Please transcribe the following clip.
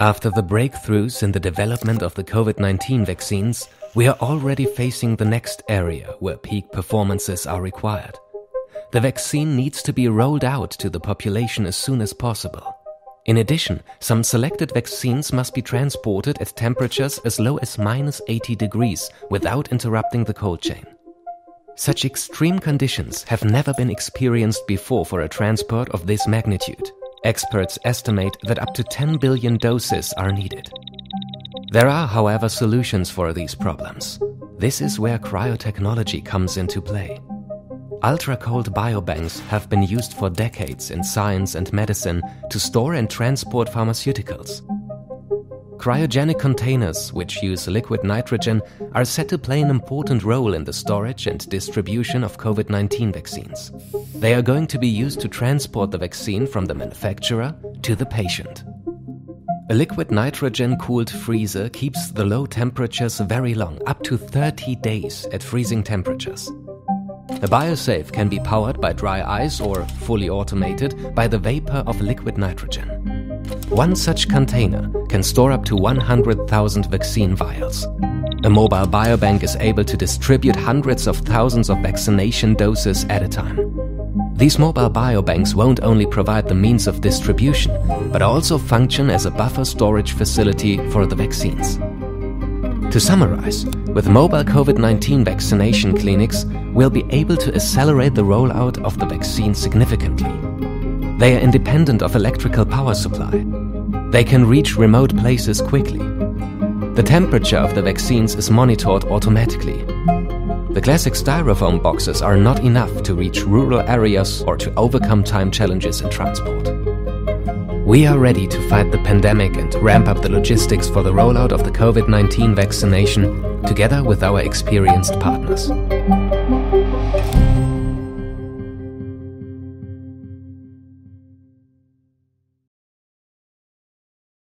After the breakthroughs in the development of the COVID 19 vaccines, we are already facing the next area where peak performances are required. The vaccine needs to be rolled out to the population as soon as possible. In addition, some selected vaccines must be transported at temperatures as low as minus 80 degrees without interrupting the cold chain. Such extreme conditions have never been experienced before for a transport of this magnitude. Experts estimate that up to 10 billion doses are needed. There are, however, solutions for these problems. This is where cryotechnology comes into play. Ultra-cold biobanks have been used for decades in science and medicine to store and transport pharmaceuticals. Cryogenic containers, which use liquid nitrogen, are set to play an important role in the storage and distribution of COVID 19 vaccines. They are going to be used to transport the vaccine from the manufacturer to the patient. A liquid nitrogen cooled freezer keeps the low temperatures very long, up to 30 days at freezing temperatures. A biosafe can be powered by dry ice or fully automated by the vapor of liquid nitrogen. One such container can store up to 100,000 vaccine vials. A mobile biobank is able to distribute hundreds of thousands of vaccination doses at a time. These mobile biobanks won't only provide the means of distribution, but also function as a buffer storage facility for the vaccines. To summarize, with mobile COVID 19 vaccination clinics, we'll be able to accelerate the rollout of the vaccine significantly. They are independent of electrical power supply. They can reach remote places quickly. The temperature of the vaccines is monitored automatically. The classic styrofoam boxes are not enough to reach rural areas or to overcome time challenges in transport. We are ready to fight the pandemic and ramp up the logistics for the rollout of the COVID 19 vaccination together with our experienced partners.